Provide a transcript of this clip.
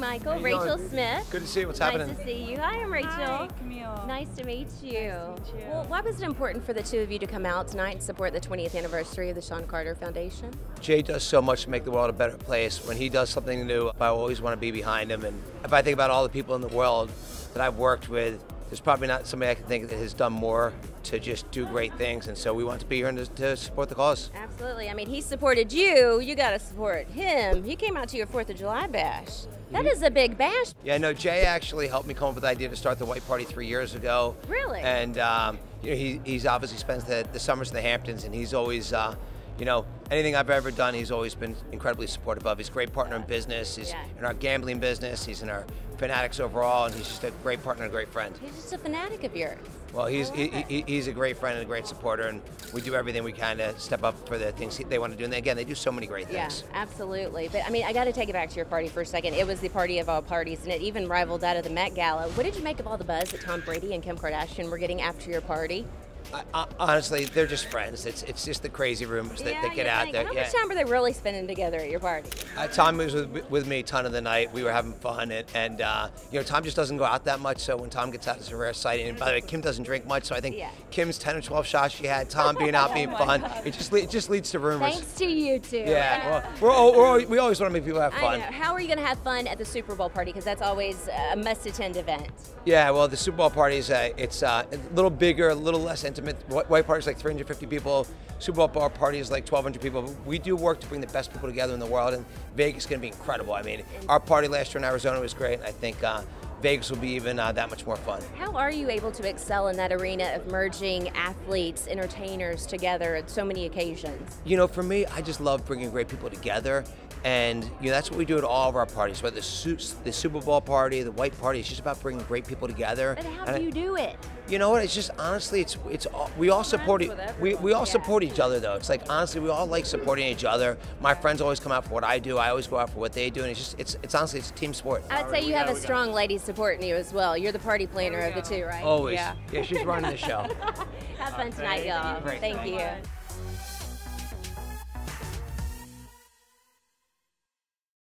Michael. you Rachel doing? Smith. Good to see you. What's nice happening? Nice to see you. Hi, I'm Rachel. Hi, Camille. Nice to meet you. Nice to meet you. Well, why was it important for the two of you to come out tonight and support the 20th anniversary of the Shawn Carter Foundation? Jay does so much to make the world a better place. When he does something new, I always want to be behind him. And if I think about all the people in the world that I've worked with, there's probably not somebody I can think of that has done more to just do great things. And so we want to be here to, to support the cause. Absolutely. I mean, he supported you. You got to support him. He came out to your 4th of July bash. That is a big bash. Yeah, no, Jay actually helped me come up with the idea to start the White Party three years ago. Really? And um, you know, he, he's obviously spends the, the summers in the Hamptons, and he's always, uh, you know, anything I've ever done, he's always been incredibly supportive of. He's a great partner in business. He's Yeah. in our gambling business. He's in our fanatics overall, and he's just a great partner and a great friend. He's just a fanatic of yours. Well, he's he, he, he's a great friend and a great supporter, and we do everything we can to step up for the things he- they want to do. And again, they do so many great things. Yeah, absolutely. But I mean, I got to take it back to your party for a second. It was the party of all parties, and it even rivaled that of the Met Gala. What did you make of all the buzz that Tom Brady and Kim Kardashian were getting after your party? I, I, honestly, they're just friends. It's it's just the crazy rumors that, that get out there. How yeah. much time were they really spending together at your party? Uh, Tom was with, with me a ton of the night. We were having fun, and, and uh, you know, Tom just doesn't go out that much. So when Tom gets out, it's a rare sight. And by the way, Kim doesn't drink much, so I think Yeah. Kim's 10 or 12 shots she had, Tom being out, being fun, it just le- it just leads to rumors. Thanks to you two. Yeah, well, we're, all, we're all, we always want to make people have fun. How are you going to have fun at the Super Bowl party? Because that's always a must-attend event. Yeah, well, the Super Bowl party is uh, it's uh, a little bigger, a little less intimate. White party is like 350 people. Super Bowl bar party is like 1,200 people. We do work to bring the best people together in the world, and Vegas is going to be incredible. I mean, our party last year in Arizona was great, and I think uh, Vegas will be even uh, that much more fun. How are you able to excel in that arena of merging athletes, entertainers together at so many occasions? You know, for me, I just love bringing great people together. And you know that's what we do at all of our parties, whether the, the Super Bowl party, the White Party. It's just about bringing great people together. But how do you do it? You know what? It's just honestly, it's it's all, we all support e- we, we all Yeah. support each other though. It's like honestly, we all like supporting each other. My friends always come out for what I do. I always go out for what they do, and it's just it's it's honestly it's a team sport. I'd say you have a strong lady supporting you as well. You're the party planner of the two, right? Always. Yeah. yeah she's running the show. Have fun tonight, y'all. Great. Thank so you. much.